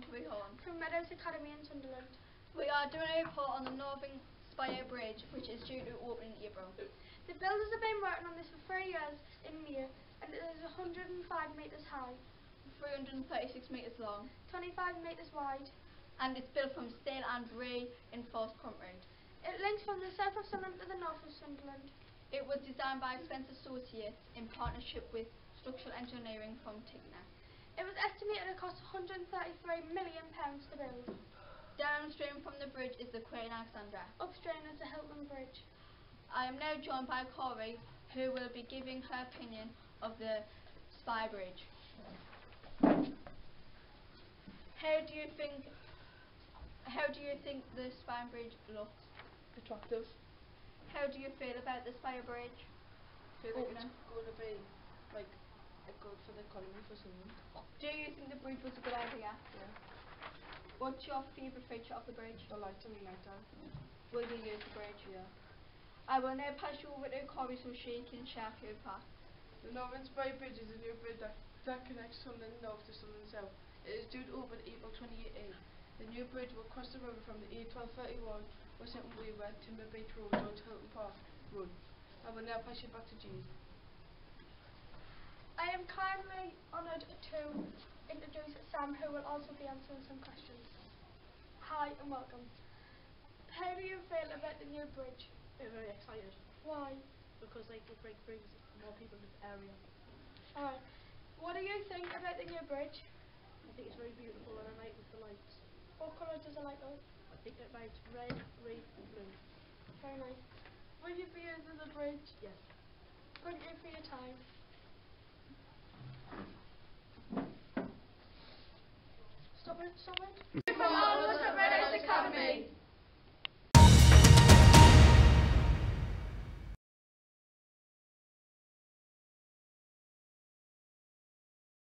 Meadows Academy in Sunderland. We are doing a report on the Northern Spire Bridge, which is due to open in April. The builders have been working on this for three years in Mere and it is 105 metres high, 336 metres long, 25 metres wide. and it's built from steel and reinforced concrete. It links from the south of Sunderland to the north of Sunderland. It was designed by Spencer Associates in partnership with structural engineering from Tigner. It to cost 133 million pounds to build. Downstream from the bridge is the Queen Alexandra. Upstream is the Hylton Bridge. I am now joined by Corey, who will be giving her opinion of the Spire Bridge. How do you think? How do you think the Spire Bridge looks? attractive. How do you feel about the Spire Bridge? feel like it's going to be like a good for the economy for someone. Do you think the bridge was a good idea? Yeah. What's your favourite feature of the bridge? The lights on the night time. Will you use the bridge? Yeah. I will now pass you over to Corey so she can share a few facts. The Northern Spire Bridge is a new bridge that, that connects Sunderland North to Sunderland South. It is due to open April 2018. The new bridge will cross the river from the A1231 West Hilton Weaver Timber Beach Road down to Hylton Park Road. I will now pass you back to Jean. I am kindly honoured to introduce Sam who will also be answering some questions. Hi and welcome. How do you feel about the new bridge? We're very excited Why? because like it bring- brings more people to the area. Alright. What do you think about the new bridge? I think it's very beautiful on a night with the lights. What colour does it like though? I think it lights red, green and blue. Very nice. Will you be using the bridge? Yes. Thank you for your time. Stop it, stop it. From Aldershot Meadows Academy.